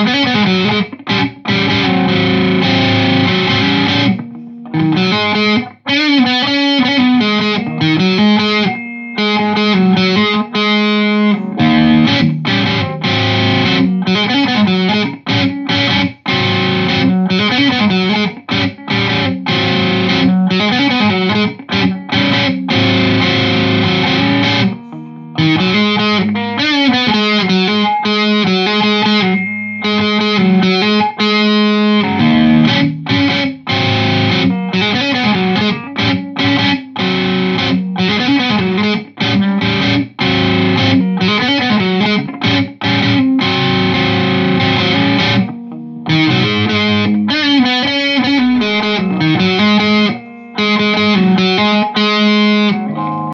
Mm-hmm.